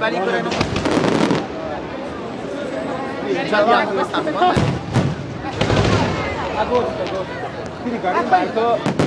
bari correndo. Già abbiamo questa quando Agosto, agosto. Ti ricordi, Marco?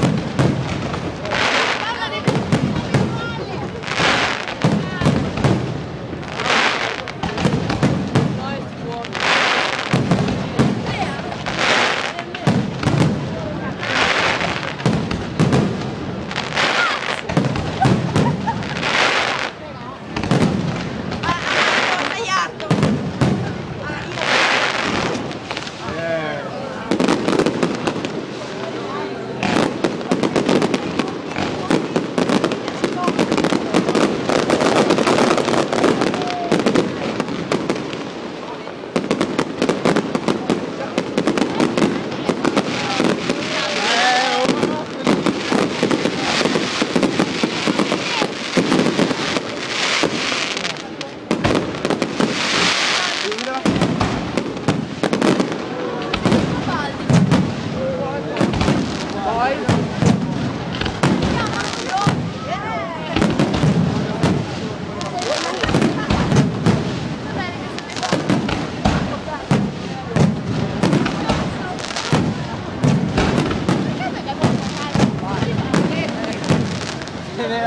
오.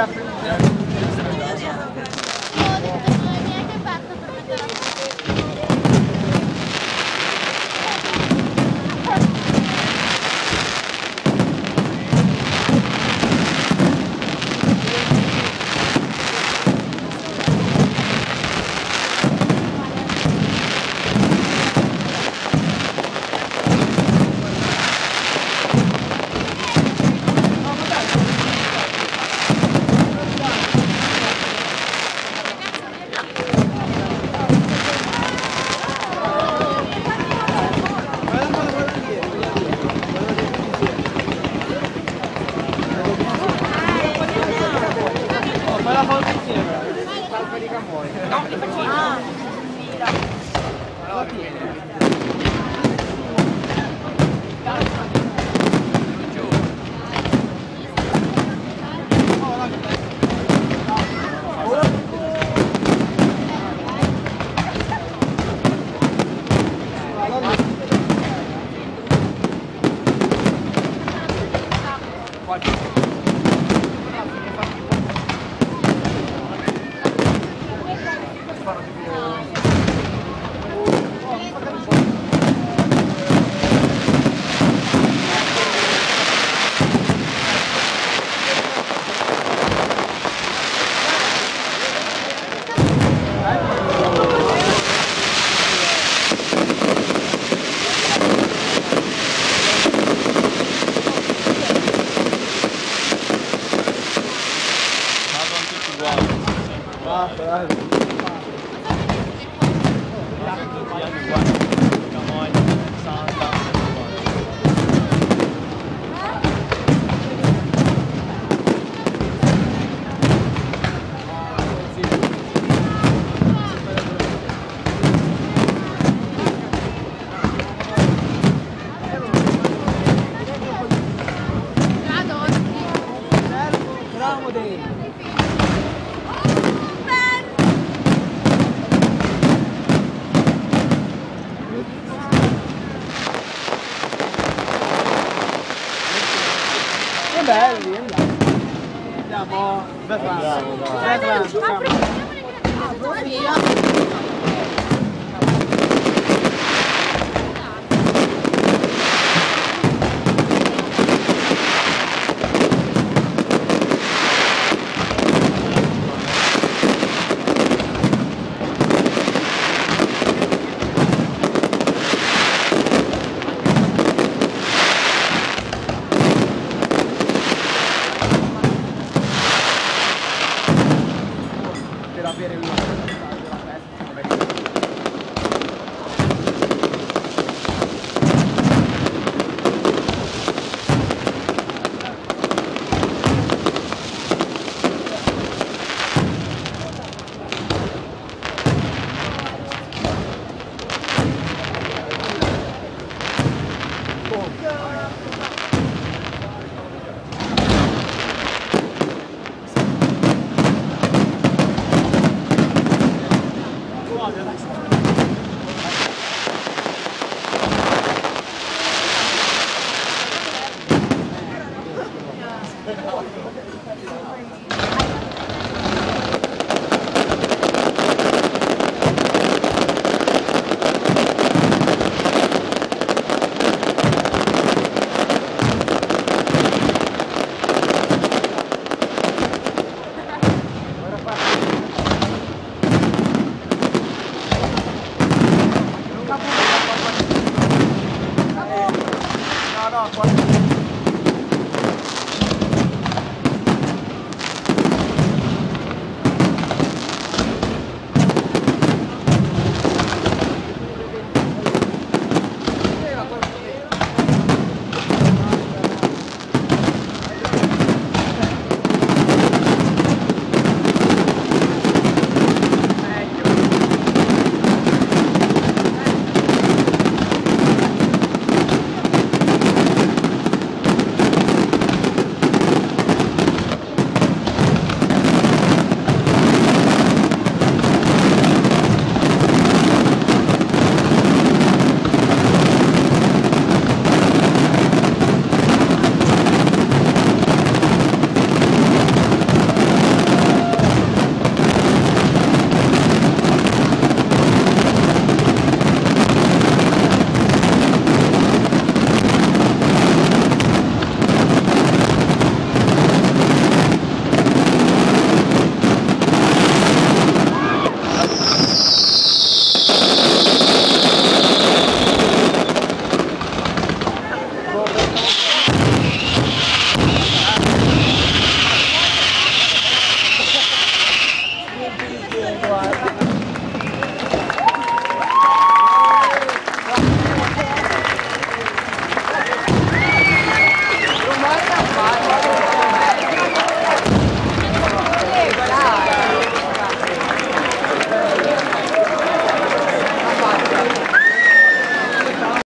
afternoon.